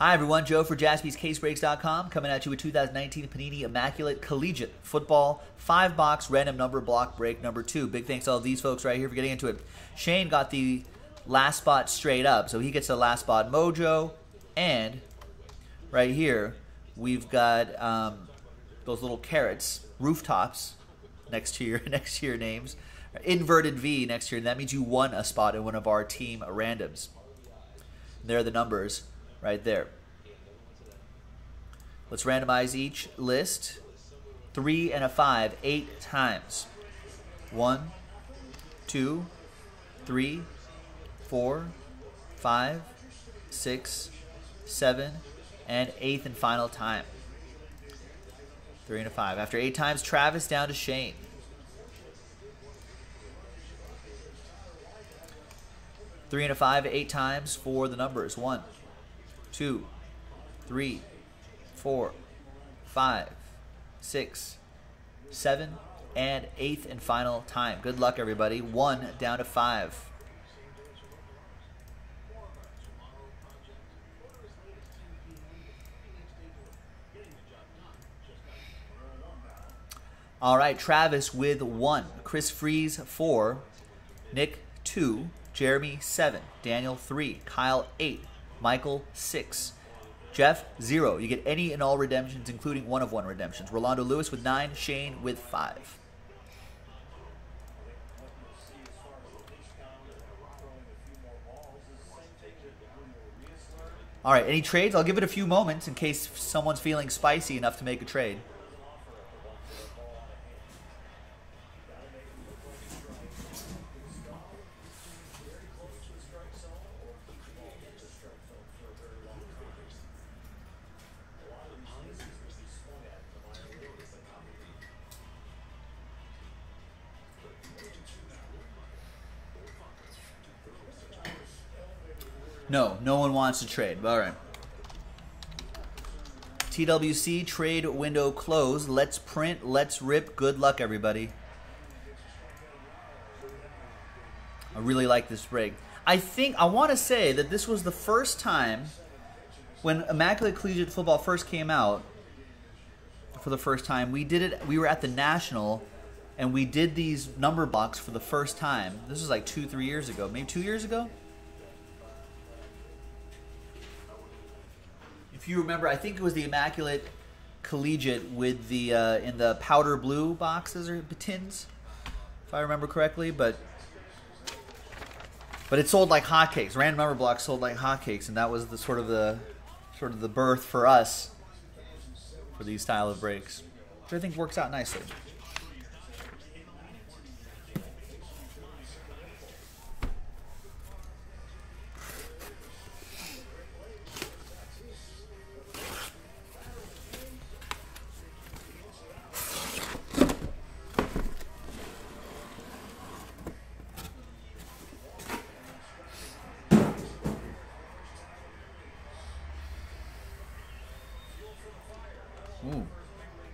Hi, everyone. Joe for jaspyscasebreaks.com coming at you with 2019 Panini Immaculate Collegiate Football 5 box random number block break number 2. Big thanks to all these folks right here for getting into it. Shane got the last spot straight up, so he gets the last spot mojo. And right here, we've got um, those little carrots, rooftops, next to your next to your names. Inverted V next to your, that means you won a spot in one of our team randoms. There are the numbers right there. Let's randomize each list. Three and a five, eight times. One, two, three, four, five, six, seven, and eighth and final time. Three and a five. After eight times, Travis down to Shane. Three and a five, eight times for the numbers. One, two, three, four, five, six, seven, and eighth and final time. Good luck, everybody. One down to five. All right, Travis with one, Chris Freeze four, Nick two, Jeremy seven, Daniel three, Kyle eight, Michael six, Jeff zero. You get any and all redemptions, including one of one redemptions. Rolando Lewis with nine, Shane with five. All right, any trades? I'll give it a few moments in case someone's feeling spicy enough to make a trade. One wants to trade. All right. TWC trade window closed. Let's print. Let's rip. Good luck, everybody. I really like this break. I think I want to say that this was the first time when Immaculate Collegiate Football first came out. For the first time, we did it. We were at the National, and we did these number blocks for the first time. This was like two, three years ago, maybe two years ago. If you remember, I think it was the Immaculate Collegiate with the uh, in the powder blue boxes or tins, if I remember correctly. But but it sold like hotcakes. Random number blocks sold like hotcakes, and that was the sort of the sort of the birth for us for these style of breaks, which I think works out nicely.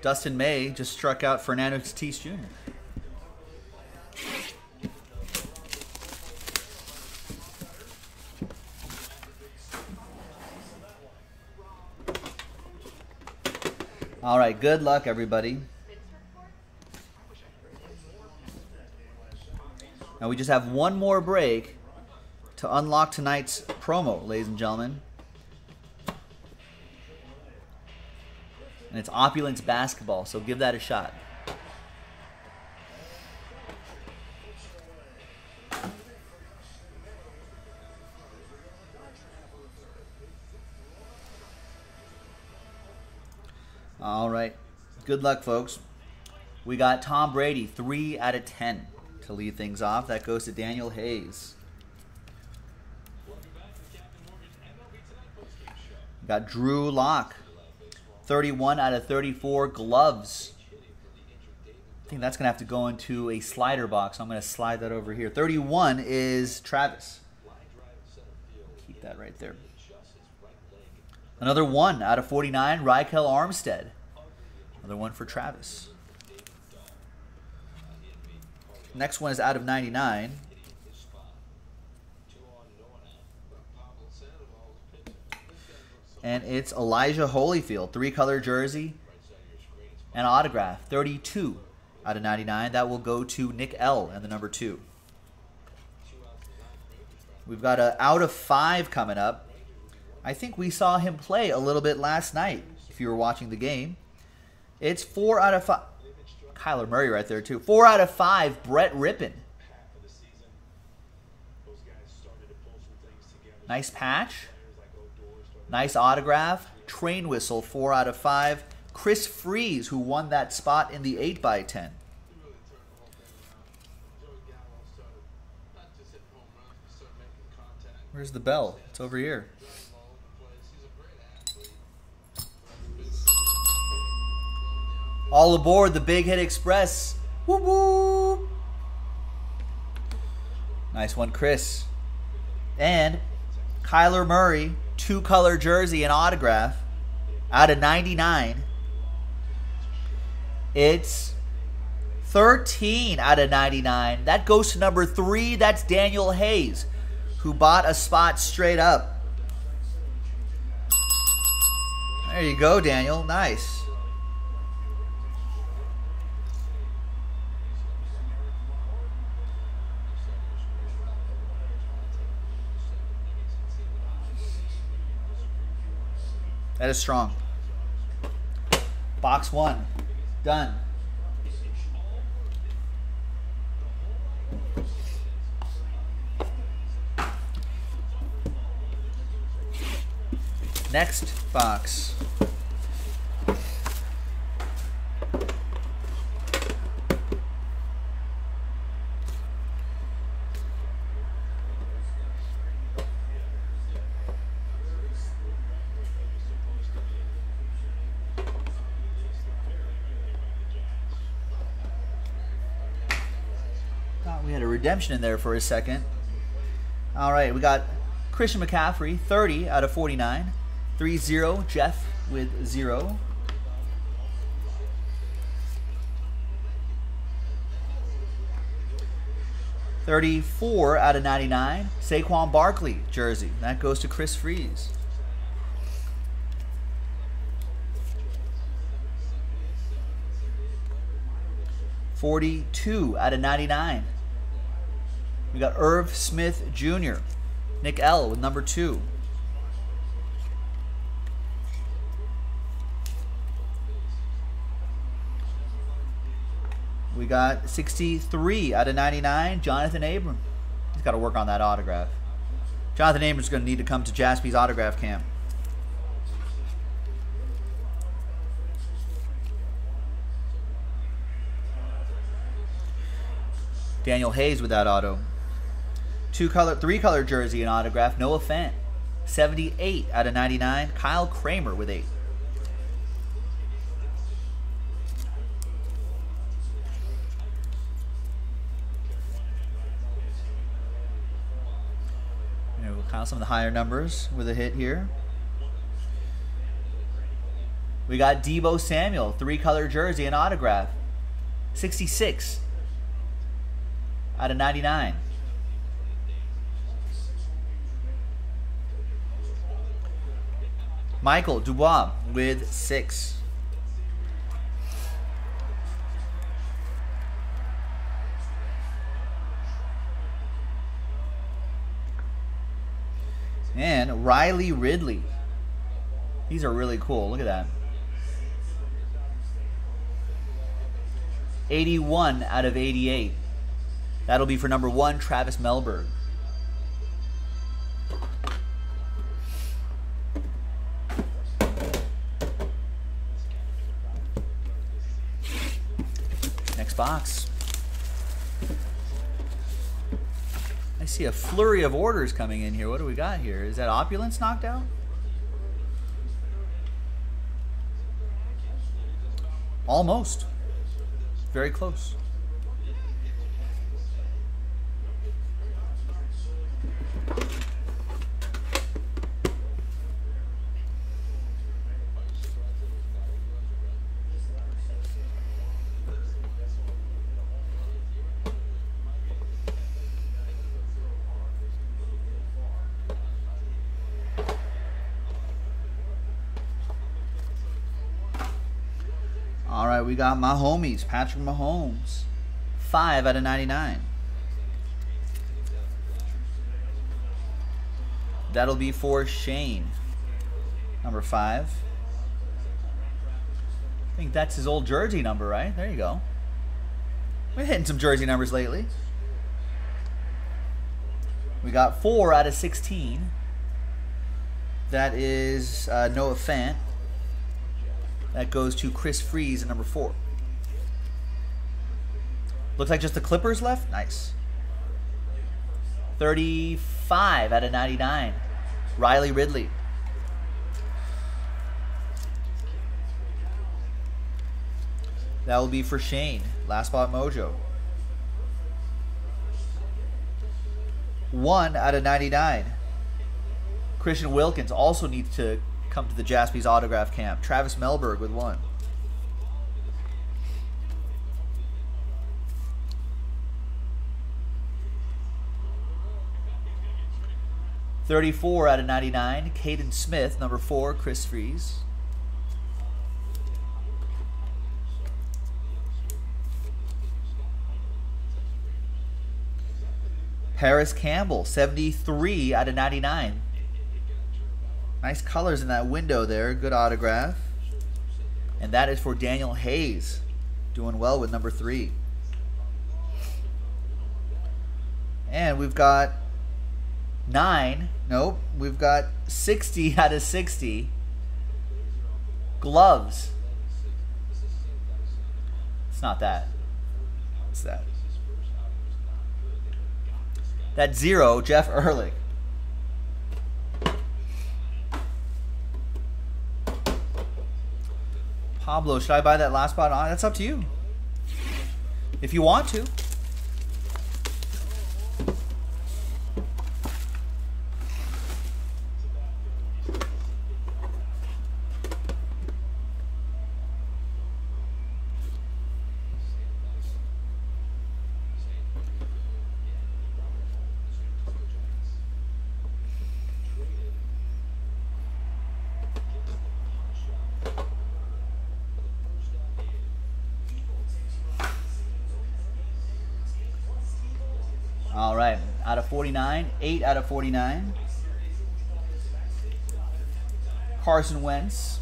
Dustin May just struck out Fernando Tatis Jr. All right, good luck, everybody. Now we just have one more break to unlock tonight's promo, ladies and gentlemen. And it's Opulence Basketball, so give that a shot. All right. Good luck, folks. We got Tom Brady, 3 out of 10 to lead things off. That goes to Daniel Hayes. Got Drew Lock, 31 out of 34 gloves. I think that's going to have to go into a slider box. I'm going to slide that over here. 31 is Travis. Keep that right there. Another one out of 49, Ryquell Armstead. Another one for Travis. Next one is out of 99. And it's Elijah Holyfield, three color jersey and autograph, 32 out of 99. That will go to Nick L. and the number two. We've got a out of five coming up. I think we saw him play a little bit last night. If you were watching the game, it's four out of five. Kyler Murray right there too. Four out of five. Brett Rypien. Nice patch. Nice autograph. Train whistle. Four out of five. Chris Freeze, who won that spot in the 8x10. Where's the bell? It's over here. All aboard the Big Hit Express. Woo woo! Nice one, Chris. And Kyler Murray, two color jersey and autograph out of 99. It's 13 out of 99. That goes to number three. That's Daniel Hayes, who bought a spot straight up. There you go, Daniel. Nice. That is strong. Box one. Done. Next box. Thought we had a redemption in there for a second. All right, we got Christian McCaffrey, 30 out of 49. 3 0, Jeff with 0. Thirty-four out of ninety-nine. Saquon Barkley jersey. That goes to Chris Freeze. Forty-two out of ninety-nine. We got Irv Smith Jr. Nick L with number two. We got 63 out of 99, Jonathan Abram. He's got to work on that autograph. Jonathan Abram's going to need to come to Jaspy's autograph camp. Daniel Hayes with that auto. Two color, three color jersey and autograph. Noah Fant. 78 out of 99. Kyle Kramer with eight. We'll count some of the higher numbers with a hit here. We got Deebo Samuel, three color jersey and autograph. 66 out of 99. Michael Dubois with six. And Riley Ridley. These are really cool. Look at that. 81 out of 88. That'll be for number one, Travis Melberg. Box. I see a flurry of orders coming in here. What do we got here? Is that opulence knocked out? Almost. Very close. We got my homies, Patrick Mahomes. 5 out of 99. That'll be for Shane. Number 5. I think that's his old jersey number, right? There you go. We're hitting some jersey numbers lately. We got 4 out of 16. That is uh, Noah Fant. That goes to Chris Freeze at number 4. Looks like just the Clippers left. Nice. 35 out of 99. Riley Ridley. That will be for Shane. Last spot mojo. 1 out of 99. Christian Wilkins also needs to come to the Jaspy's autograph camp. Travis Melberg with one. Thirty-four out of ninety-nine. Kaden Smith, number four. Chris Freeze. Parris Campbell, 73 out of 99. Nice colors in that window there. Good autograph. And that is for Daniel Hayes. Doing well with number three. And we've got nine. Nope. We've got 60 out of 60. Gloves. It's not that. It's that. That zero, Jeff Ehrlich. Pablo, should I buy that last spot on? That's up to you. If you want to. All right, out of 49, 8 out of 49. Carson Wentz.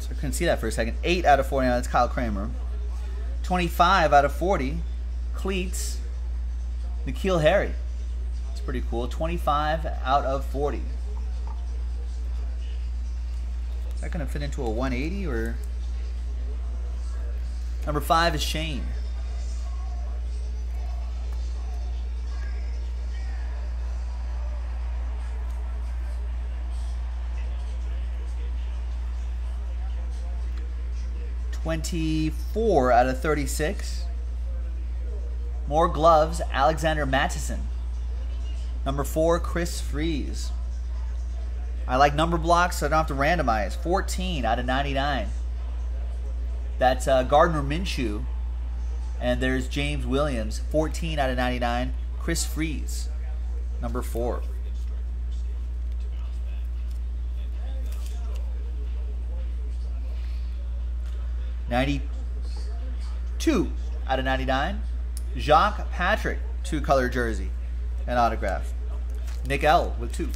So I couldn't see that for a second. 8 out of 49, that's Kyle Kramer. 25 out of 40, Cleats, N'Keal Harry. It's pretty cool. 25 out of 40. Is that going to fit into a 180 or? Number five is Shane. Twenty-four out of thirty-six. More gloves, Alexander Mattison. Number four, Chris Freeze. I like number blocks so I don't have to randomize. 14 out of 99. That's uh, Gardner Minshew. And there's James Williams. 14 out of 99. Chris Freeze, number four. Ninety-two out of ninety-nine. Jacques Patrick, two-color jersey, and autograph. Nick L with two.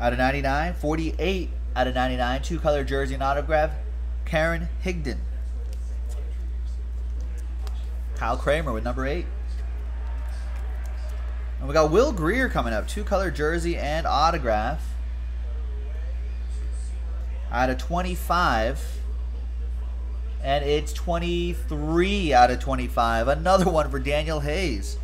Out of 99. 48 out of 99. Two color jersey and autograph. Karan Higdon. Kyle Kramer with number 8. And we got Will Grier coming up. Two color jersey and autograph. Out of 25. And it's 23 out of 25. Another one for Daniel Hayes.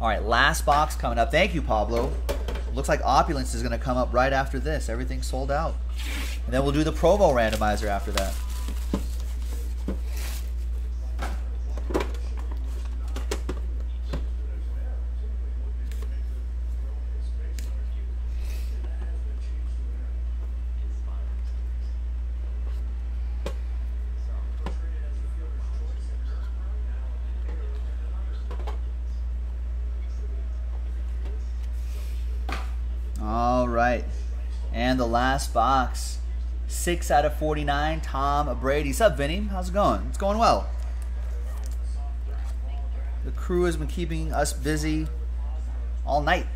All right, last box coming up. Thank you, Pablo. Looks like Opulence is going to come up right after this. Everything's sold out. And then we'll do the promo randomizer after that. Right. And the last box, 6 out of 49, Tom Brady. What's up, Vinny? How's it going? It's going well. The crew has been keeping us busy all night.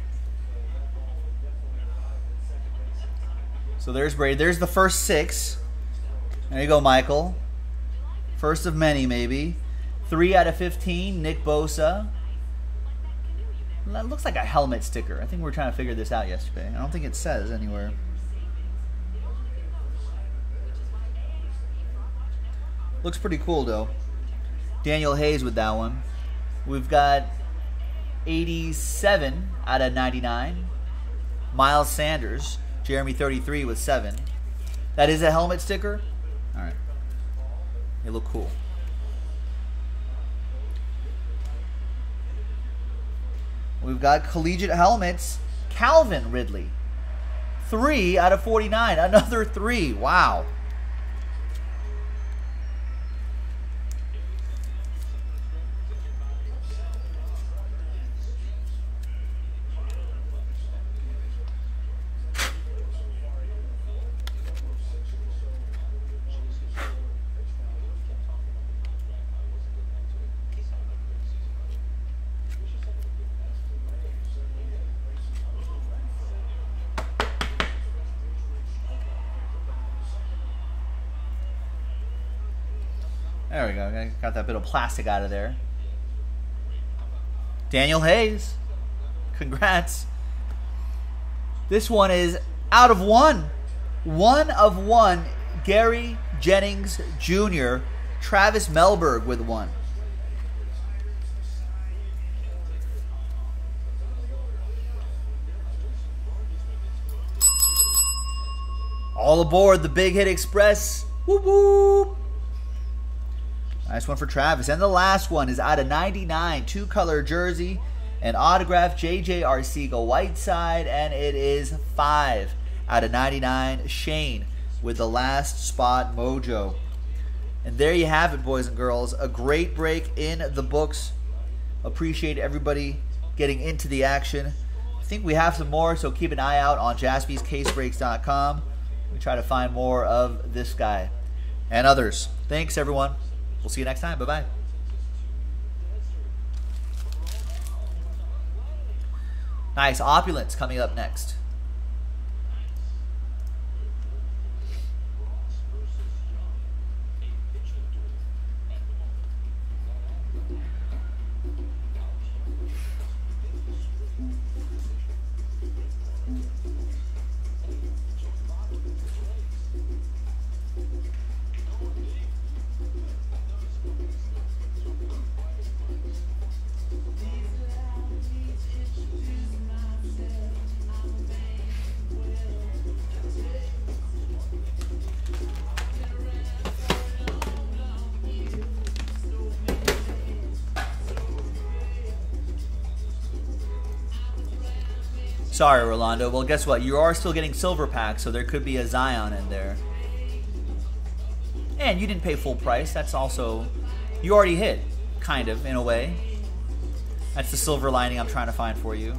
So there's Brady. There's the first six. There you go, Michael. First of many, maybe. 3 out of 15, Nick Bosa. That looks like a helmet sticker. I think we were trying to figure this out yesterday. I don't think it says anywhere. Looks pretty cool, though. Daniel Hayes with that one. We've got 87 out of 99. Miles Sanders. Jeremy 33 with 7. That is a helmet sticker? All right. They look cool. We've got collegiate helmets. Calvin Ridley. Three out of 49. Another three. Wow. We go. Got that bit of plastic out of there. Daniel Hayes. Congrats. This one is out of one. One of one. Gary Jennings Jr. Travis Melberg with one. All aboard the Big Hit Express. Whoop whoop. Nice one for Travis. And the last one is out of 99, two color jersey, and autograph JJ Arcega Whiteside, and it is five out of 99. Shane with the last spot mojo. And there you have it, boys and girls. A great break in the books. Appreciate everybody getting into the action. I think we have some more, so keep an eye out on jaspyscasebreaks.com. We try to find more of this guy and others. Thanks, everyone. We'll see you next time. Bye bye. Nice. Opulence coming up next. Sorry, Rolando. Well, guess what? You are still getting silver packs, so there could be a Zion in there. And you didn't pay full price. That's also... You already hit, kind of, in a way. That's the silver lining I'm trying to find for you.